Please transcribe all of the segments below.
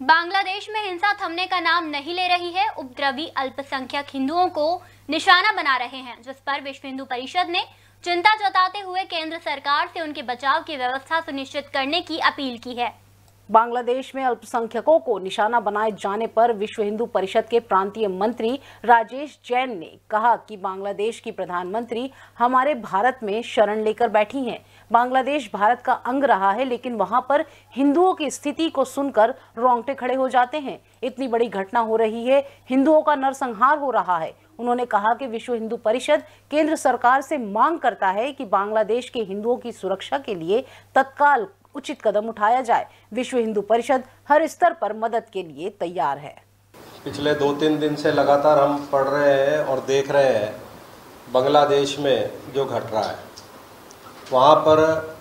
बांग्लादेश में हिंसा थमने का नाम नहीं ले रही है। उपद्रवी अल्पसंख्यक हिंदुओं को निशाना बना रहे हैं, जिस पर विश्व हिंदू परिषद ने चिंता जताते हुए केंद्र सरकार से उनके बचाव की व्यवस्था सुनिश्चित करने की अपील की है। बांग्लादेश में अल्पसंख्यकों को निशाना बनाए जाने पर विश्व हिंदू परिषद के प्रांतीय मंत्री राजेश जैन ने कहा कि बांग्लादेश की प्रधानमंत्री हमारे भारत में शरण लेकर बैठी हैं। बांग्लादेश भारत का अंग रहा है, लेकिन वहाँ पर हिंदुओं की स्थिति को सुनकर रोंगटे खड़े हो जाते हैं। इतनी बड़ी घटना हो रही है, हिंदुओं का नरसंहार हो रहा है। उन्होंने कहा कि विश्व हिंदू परिषद केंद्र सरकार से मांग करता है कि बांग्लादेश के हिंदुओं की सुरक्षा के लिए तत्काल उचित कदम उठाया जाए। विश्व हिंदू परिषद हर स्तर पर मदद के लिए तैयार है। पिछले दो तीन दिन से लगातार हम पढ़ रहे हैं और देख रहे हैं बांग्लादेश में जो घट रहा है। वहाँ पर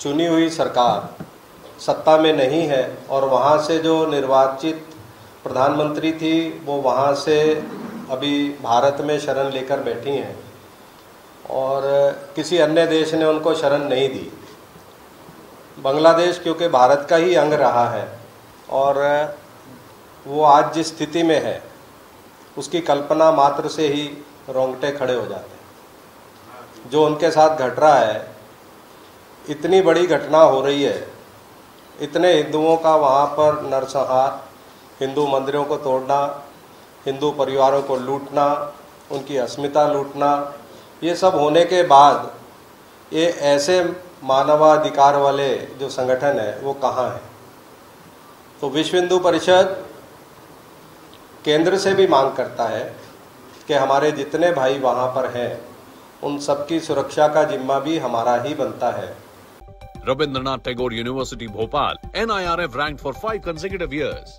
चुनी हुई सरकार सत्ता में नहीं है और वहाँ से जो निर्वाचित प्रधानमंत्री थी, वो वहाँ से अभी भारत में शरण लेकर बैठी हैं। और किसी अन्य देश ने उनको शरण नहीं दी। बांग्लादेश, क्योंकि भारत का ही अंग रहा है, और वो आज जिस स्थिति में है, उसकी कल्पना मात्र से ही रोंगटे खड़े हो जाते हैं। जो उनके साथ घट रहा है, इतनी बड़ी घटना हो रही है, इतने हिंदुओं का वहाँ पर नरसंहार, हिंदू मंदिरों को तोड़ना, हिंदू परिवारों को लूटना, उनकी अस्मिता लूटना, ये सब होने के बाद, ये ऐसे मानवाधिकार वाले जो संगठन है वो कहाँ है तो विश्व हिंदू परिषद केंद्र से भी मांग करता है कि हमारे जितने भाई वहाँ पर हैं उन सबकी सुरक्षा का जिम्मा भी हमारा ही बनता है Rabindranath Tagore University Bhopal, NIRF ranked for five consecutive years.